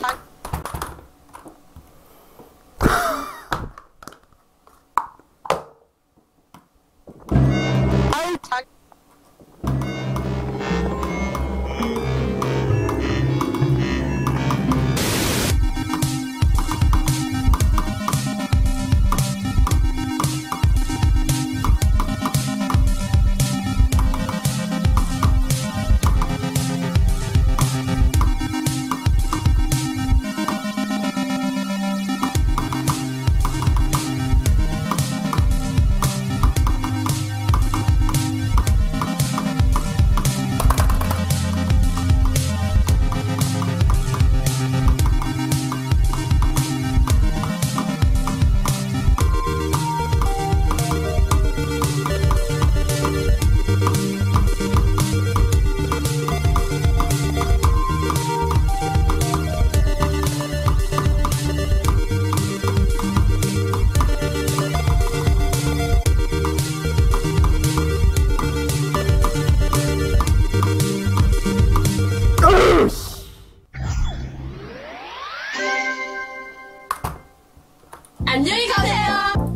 好 안녕히 가세요.